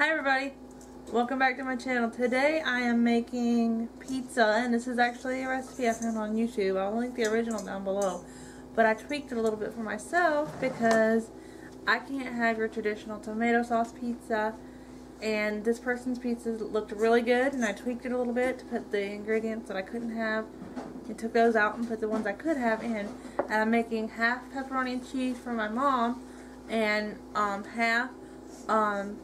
Hi everybody, welcome back to my channel. Today I am making pizza and this is actually a recipe I found on YouTube. I'll link the original down below. But I tweaked it a little bit for myself because I can't have your traditional tomato sauce pizza and this person's pizza looked really good and I tweaked it a little bit to put the ingredients that I couldn't have and took those out and put the ones I could have in. And I'm making half pepperoni and cheese for my mom and um, half um,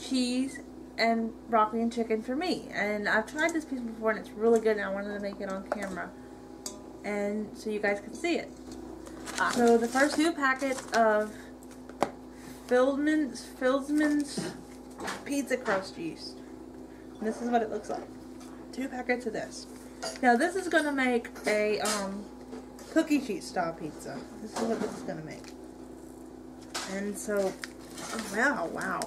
cheese and broccoli and chicken for me. And I've tried this pizza before and it's really good and I wanted to make it on camera. And so you guys can see it. So the first two packets of Fleischmann's, Fleischmann's pizza crust yeast. And this is what it looks like. Two packets of this. Now this is going to make a um, cookie sheet style pizza. This is what this is going to make. And so, oh, wow, wow.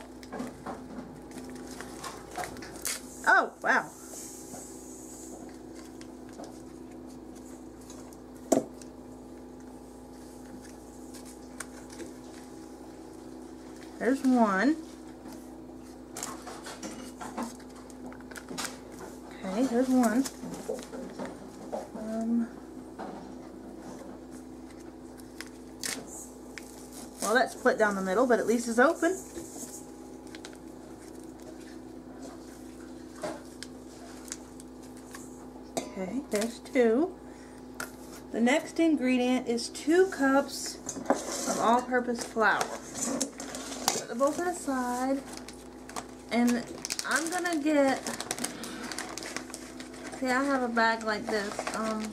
Oh, wow. There's one. Okay, there's one. Um, well, that's split down the middle, but at least it's open. Okay, there's two. The next ingredient is two cups of all-purpose flour. Put them both aside, and I'm gonna get. See, I have a bag like this. Um.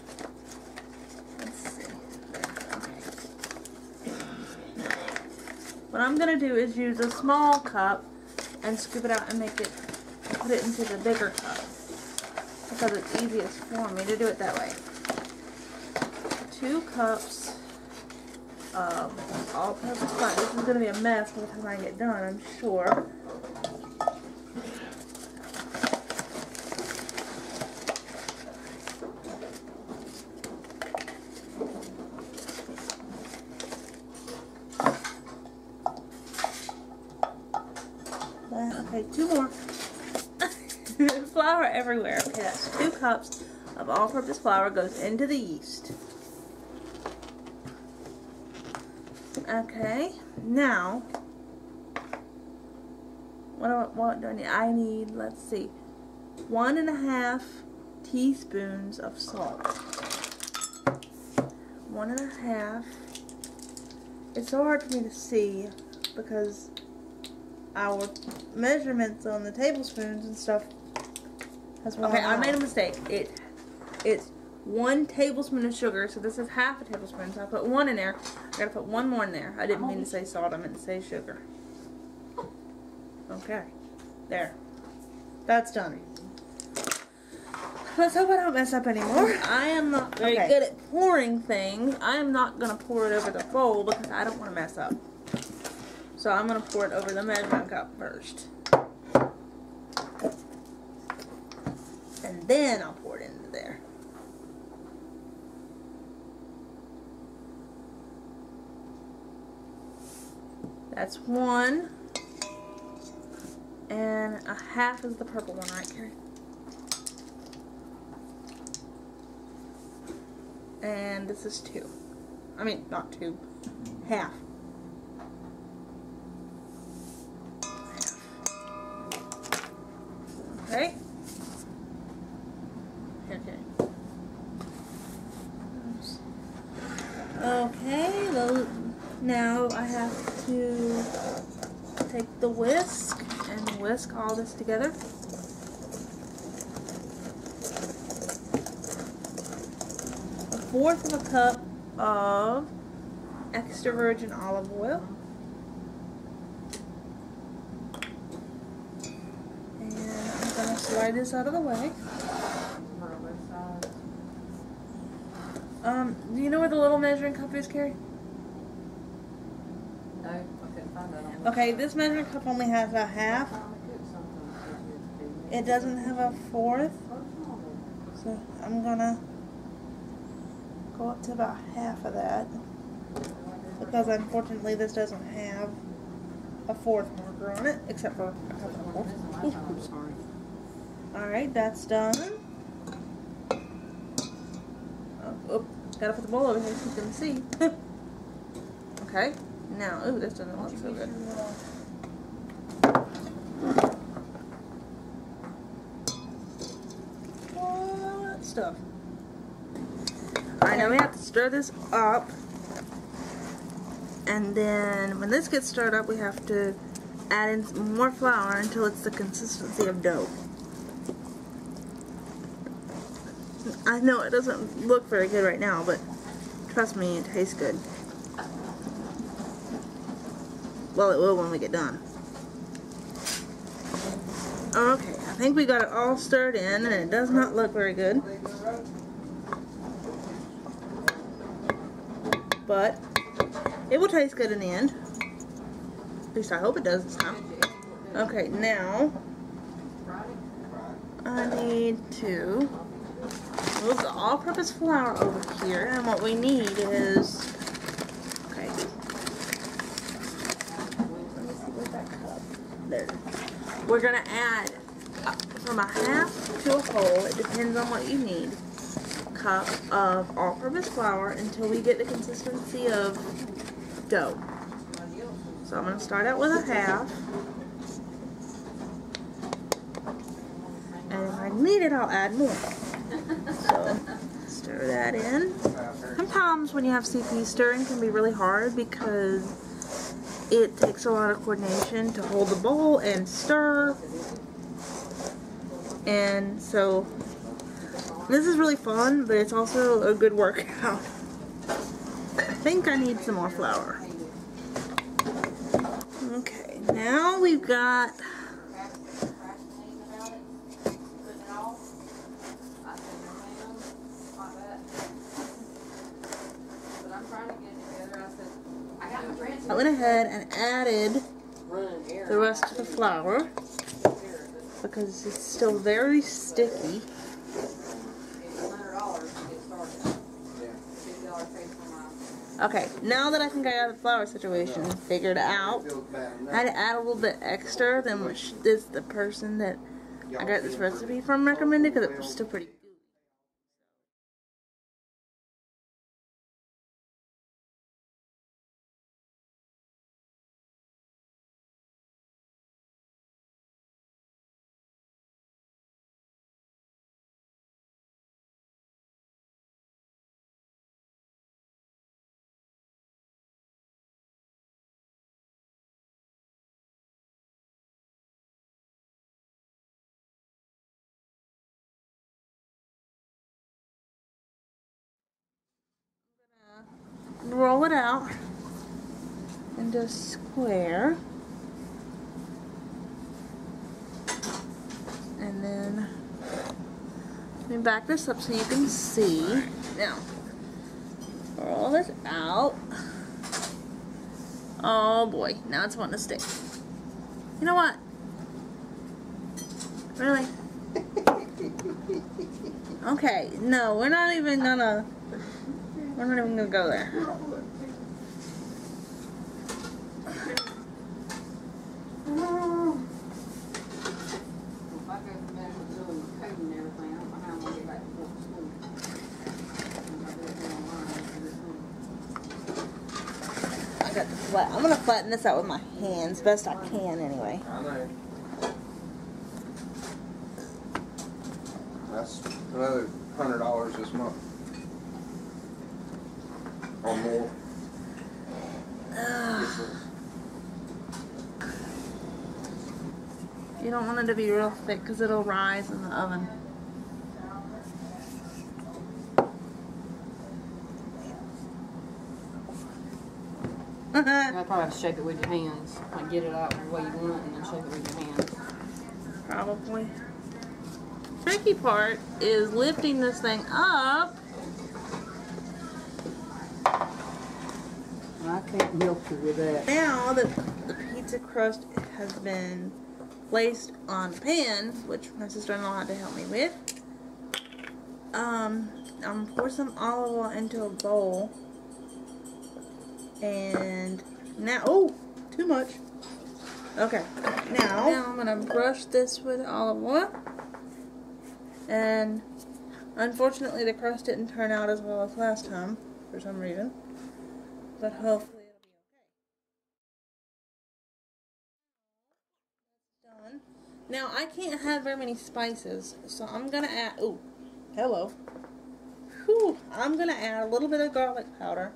What I'm gonna do is use a small cup and scoop it out and make it, put it into the bigger cup because it's easiest for me to do it that way. Two cups of all-purpose flour. This is going to be a mess by the time I get done, I'm sure. Okay, two more. flour everywhere. Okay, that's two cups of all-purpose flour goes into the yeast. Okay, now, what do, I, what do I need? I need, let's see, one and a half teaspoons of salt. One and a half. It's so hard for me to see because our measurements on the tablespoons and stuff. Okay, I made a mistake. It it's one tablespoon of sugar, so this is half a tablespoon. So I put one in there. I gotta put one more in there. I didn't mean to say salt. I meant to say sugar. Okay, there. That's done. Let's hope I don't mess up anymore. I am not very okay. good at pouring things. I am not gonna pour it over the bowl because I don't want to mess up. So I'm going to pour it over the measuring cup first. Then I'll pour it into there. That's one. And a half is the purple one, right, Carrie? And this is two. I mean, not two. Half. Okay. Okay. Okay, now I have to take the whisk and whisk all this together. A fourth of a cup of extra virgin olive oil. And I'm going to slide this out of the way. Um, do you know where the little measuring cup is, Carrie? No, I couldn't find that. Okay, this measuring cup only has a half. It doesn't have a fourth. So I'm gonna go up to about half of that. Because unfortunately this doesn't have a fourth marker on it, except for a couple of This holes. is my time, I'm sorry. Alright, that's done. Oh, oop, gotta put the bowl over here so you can see. okay, now, ooh, this doesn't look so good. What stuff? Alright, now we have to stir this up. And then when this gets stirred up, we have to add in more flour until it's the consistency of dough. I know it doesn't look very good right now, but trust me, it tastes good. Well, it will when we get done. Okay, I think we got it all stirred in, and it does not look very good. But it will taste good in the end. At least I hope it does this time. Okay, now I need to move the all-purpose flour over here, and what we need is okay. Let me see where's that cup. There. We're gonna add uh, from a half to a whole. It depends on what you need. Cup of all-purpose flour until we get the consistency of dough. So I'm gonna start out with a half. And if I need it, I'll add more. So, stir that in. Sometimes when you have CP, stirring can be really hard because it takes a lot of coordination to hold the bowl and stir. And so, this is really fun, but it's also a good workout. I think I need some more flour. Okay, now we've got I went ahead and added the rest of the flour because it's still very sticky. Okay, now that I think I got the flour situation figured out, I had to add a little bit extra than what this the person that I got this recipe from recommended because it was still pretty. Roll it out into a square. And then let me back this up so you can see. Now, roll this out. Oh boy, now it's wanting to stick. You know what? Really? Okay, no, we're not even gonna we're not even gonna go there. I'm. I'm gonna flatten this out with my hands best I can anyway. I know. That's another hundred dollars this month. Or more. You don't want it to be real thick because it'll rise in the oven. You probably have to shape it with your hands. Like get it out the way you want and then shape it with your hands. Probably. Tricky part is lifting this thing up. Can't you with that. Now that the pizza crust has been placed on the pan, which my sister-in-law had to help me with, um, I'm gonna pour some olive oil into a bowl. And now, oh, too much. Okay. Now, now I'm gonna brush this with olive oil. And unfortunately, the crust didn't turn out as well as last time for some reason. But hopefully it'll be okay. Done. Now I can't have very many spices, so I'm gonna add. Oh, hello. Whew, I'm gonna add a little bit of garlic powder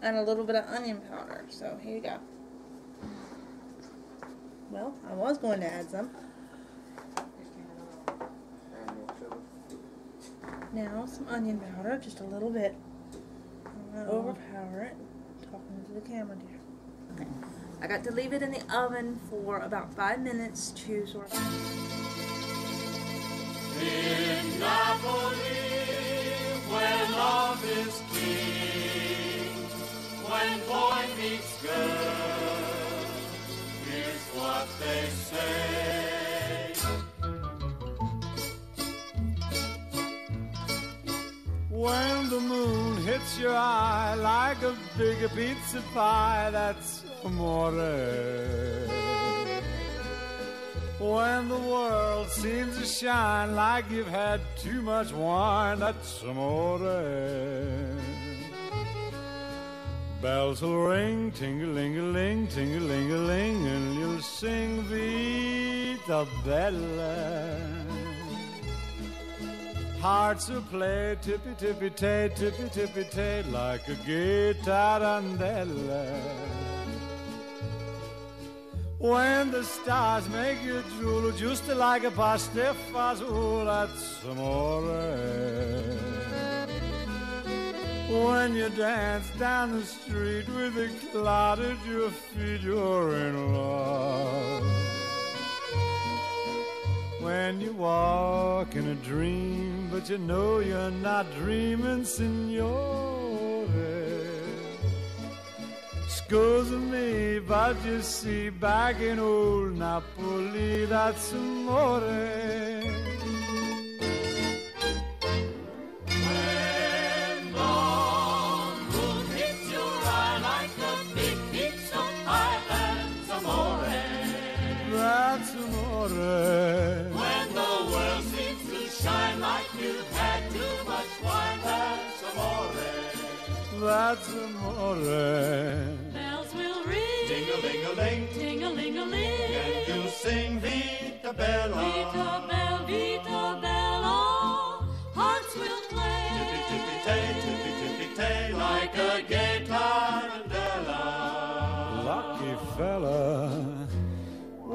and a little bit of onion powder. So here you go. Well, I was going to add some. Now some onion powder, just a little bit. I'm gonna oh. overpower it. Talking to the camera dear. Okay. I got to leave it in the oven for about five minutes to sort of. In Napoli, where love is king, when boy meets girl, here's what they say. When the moon hits your eye like a big pizza pie, that's amore. When the world seems to shine like you've had too much wine, that's amore. Bells will ring, ting-a-ling-a-ling, ting-a-ling-a-ling, and you'll sing Vita Bella. Hearts will play tippy-tippy-tay, tippy-tippy-tay, like a gay tarantella. When the stars make you drool, just like a pasta fazool, that's amore. When you dance down the street with a cloud at your feet, you're in love. When you walk in a dream, but you know you're not dreaming, signore. Scusa me, but you see, back in old Napoli, that's amore. That's amore. Bells will ring, Ding-a-ling-a-ling, ting-a-ling-a-ling. and you sing Vita Bella. Vita Bella, Vita Bella, hearts will play. Tippy-tippy-tay, tippy-tippy-tay, like a gay tarantella. Lucky fella.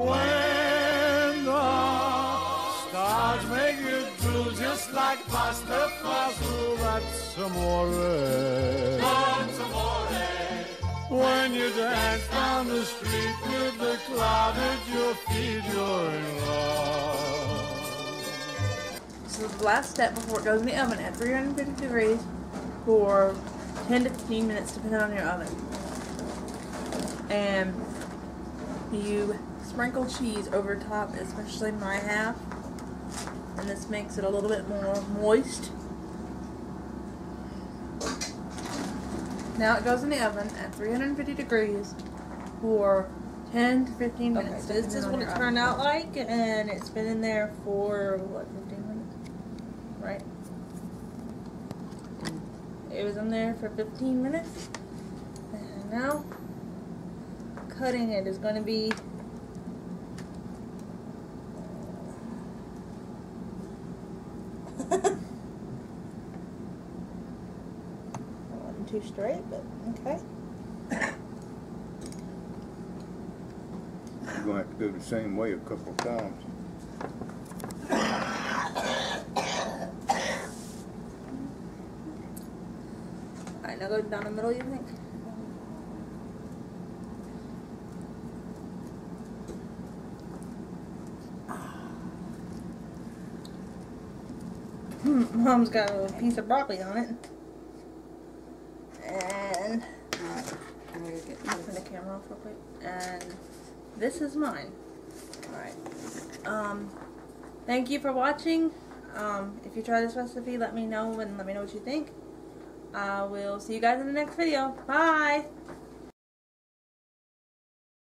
When the stars make you drool just like pasta fazool, that's amore. That's amore. When you dance down the street with the cloud at your feet, you're in love. This is the last step before it goes in the oven at 350 degrees for 10 to 15 minutes, depending on your oven. And you sprinkle cheese over top, especially my half, and this makes it a little bit more moist. Now it goes in the oven at 350 degrees for 10 to 15 Okay, minutes. so this is what it turned out like, and it's been in there for what 15 minutes, right? It was in there for 15 minutes, and now cutting it is going to be. too straight, but okay. You're gonna have to go the same way a couple of times. Alright, now go down the middle, you think? Hmm, Mom's got a piece of broccoli on it. And Alright, I'm gonna get I'll turn the camera off real quick. And this is mine. Alright. Um, thank you for watching. Um, if you try this recipe, let me know and let me know what you think. I will see you guys in the next video. Bye!